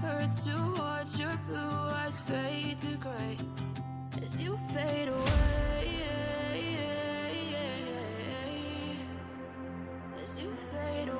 hurts to watch your blue eyes fade to gray as you fade away. As you fade away.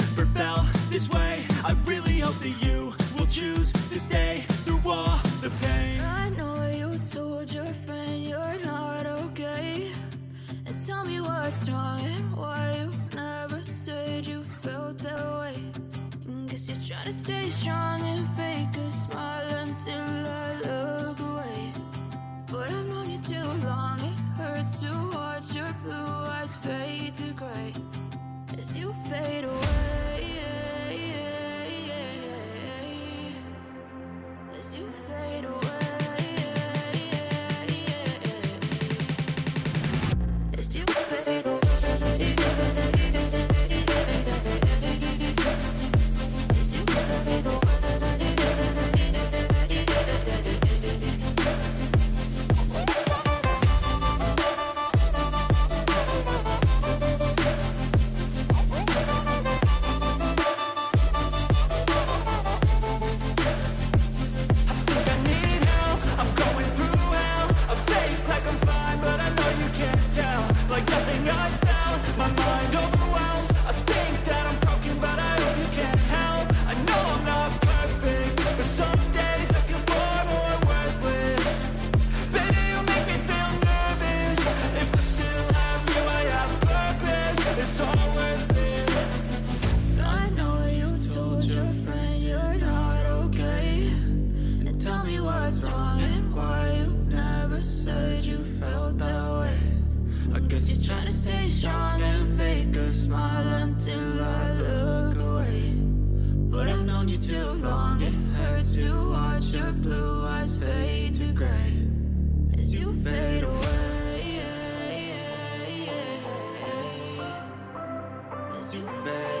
As you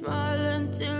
Smile until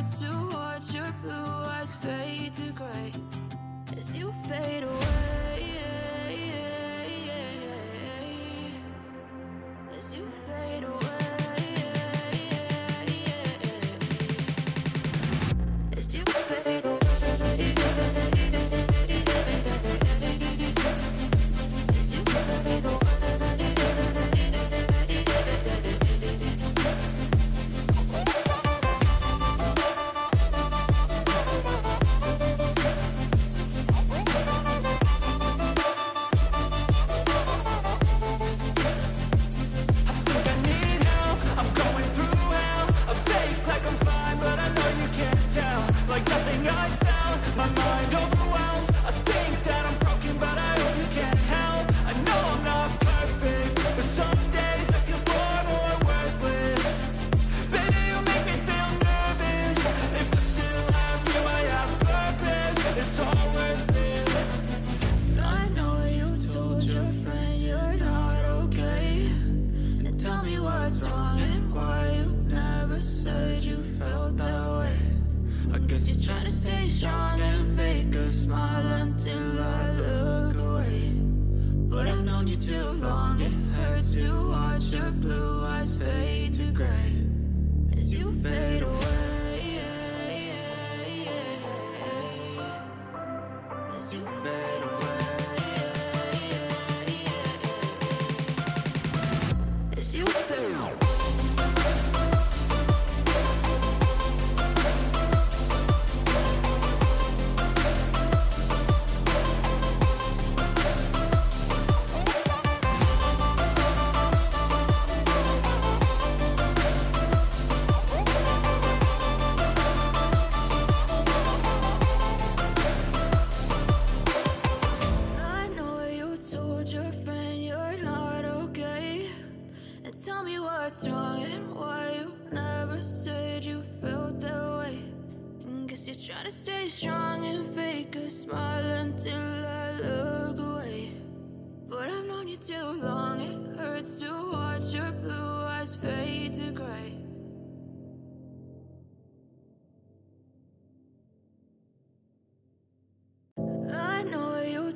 hurts to watch your blue eyes fade to gray as you fade away. As you fade away.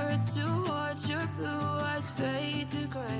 hurts to watch your blue eyes fade to gray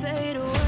fade away.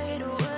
As you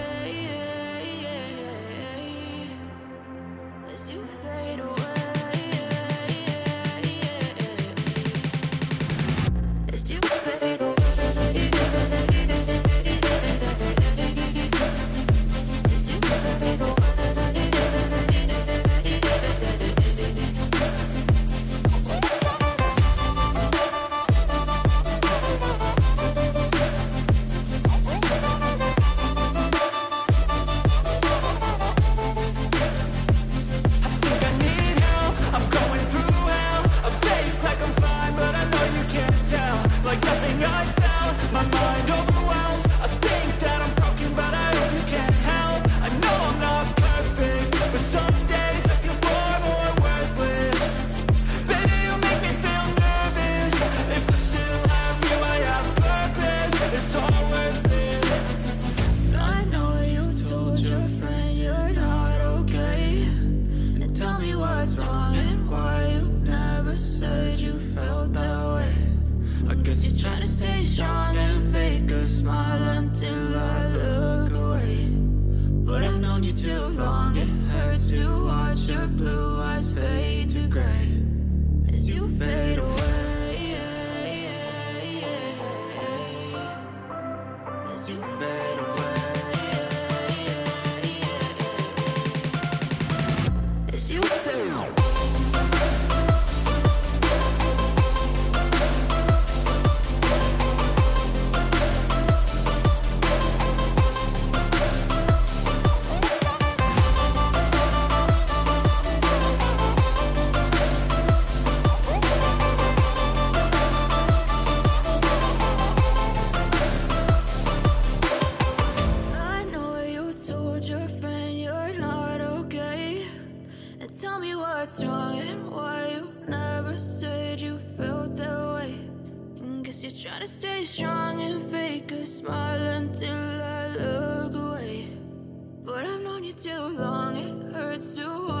You fade what's wrong and why you never said you felt that way. Cause guess you're trying to stay strong and fake a smile until I look away. But I've known you too long, it hurts to watch.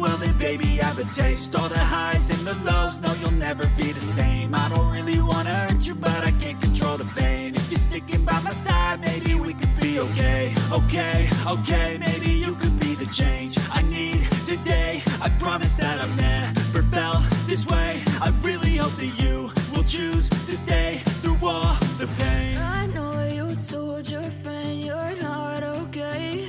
Well then baby? Have a taste. All the highs and the lows, no you'll never be the same. I don't really wanna hurt you but I can't control the pain. If you're sticking by my side, maybe we could be okay. Okay, okay, maybe you could be the change I need today. I promise that I've never felt this way. I really hope that you will choose to stay through all the pain. I know you told your friend you're not okay.